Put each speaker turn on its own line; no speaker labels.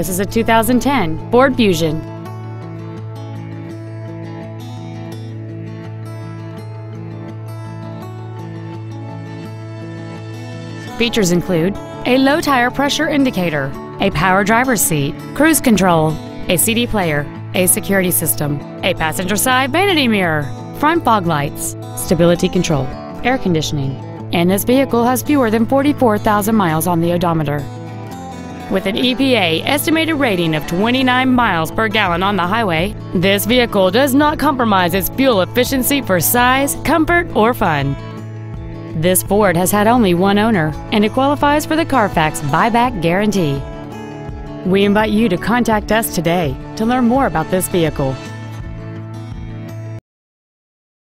This is a 2010 Ford Fusion. Features include a low tire pressure indicator, a power driver's seat, cruise control, a CD player, a security system, a passenger side vanity mirror, front fog lights, stability control, air conditioning, and this vehicle has fewer than 44,000 miles on the odometer. With an EPA estimated rating of 29 miles per gallon on the highway, this vehicle does not compromise its fuel efficiency for size, comfort, or fun. This Ford has had only one owner, and it qualifies for the Carfax buyback guarantee. We invite you to contact us today to learn more about this vehicle.